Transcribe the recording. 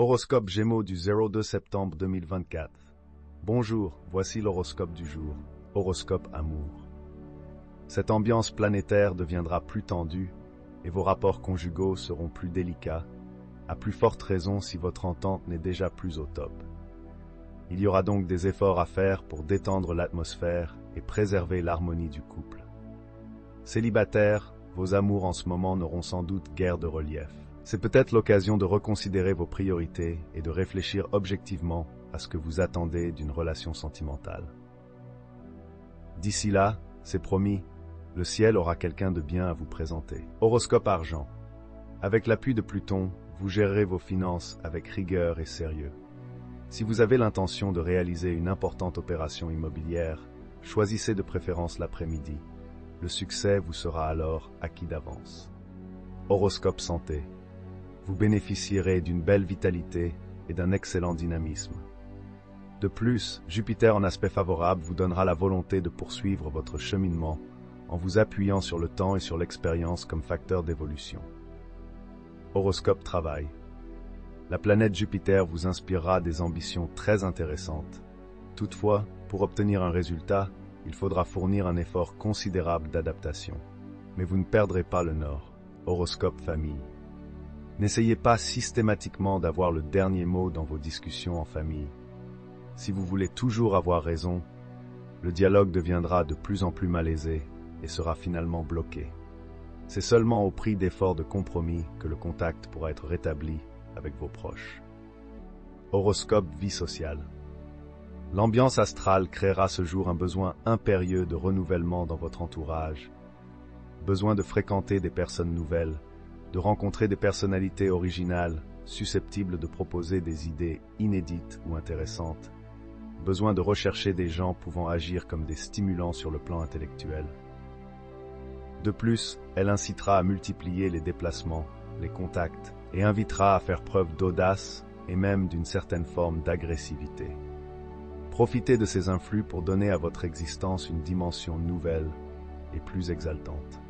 Horoscope Gémeaux du 02 septembre 2024. Bonjour, voici l'horoscope du jour. Horoscope Amour. Cette ambiance planétaire deviendra plus tendue et vos rapports conjugaux seront plus délicats, à plus forte raison si votre entente n'est déjà plus au top. Il y aura donc des efforts à faire pour détendre l'atmosphère et préserver l'harmonie du couple. Célibataires, vos amours en ce moment n'auront sans doute guère de relief. C'est peut-être l'occasion de reconsidérer vos priorités et de réfléchir objectivement à ce que vous attendez d'une relation sentimentale. D'ici là, c'est promis, le ciel aura quelqu'un de bien à vous présenter. Horoscope argent. Avec l'appui de Pluton, vous gérerez vos finances avec rigueur et sérieux. Si vous avez l'intention de réaliser une importante opération immobilière, choisissez de préférence l'après-midi. Le succès vous sera alors acquis d'avance. Horoscope santé vous bénéficierez d'une belle vitalité et d'un excellent dynamisme. De plus, Jupiter en aspect favorable vous donnera la volonté de poursuivre votre cheminement en vous appuyant sur le temps et sur l'expérience comme facteur d'évolution. Horoscope travail. La planète Jupiter vous inspirera des ambitions très intéressantes. Toutefois, pour obtenir un résultat, il faudra fournir un effort considérable d'adaptation. Mais vous ne perdrez pas le nord. Horoscope famille. N'essayez pas systématiquement d'avoir le dernier mot dans vos discussions en famille. Si vous voulez toujours avoir raison, le dialogue deviendra de plus en plus malaisé et sera finalement bloqué. C'est seulement au prix d'efforts de compromis que le contact pourra être rétabli avec vos proches. Horoscope vie sociale. L'ambiance astrale créera ce jour un besoin impérieux de renouvellement dans votre entourage, besoin de fréquenter des personnes nouvelles, de rencontrer des personnalités originales, susceptibles de proposer des idées inédites ou intéressantes, besoin de rechercher des gens pouvant agir comme des stimulants sur le plan intellectuel. De plus, elle incitera à multiplier les déplacements, les contacts, et invitera à faire preuve d'audace et même d'une certaine forme d'agressivité. Profitez de ces influx pour donner à votre existence une dimension nouvelle et plus exaltante.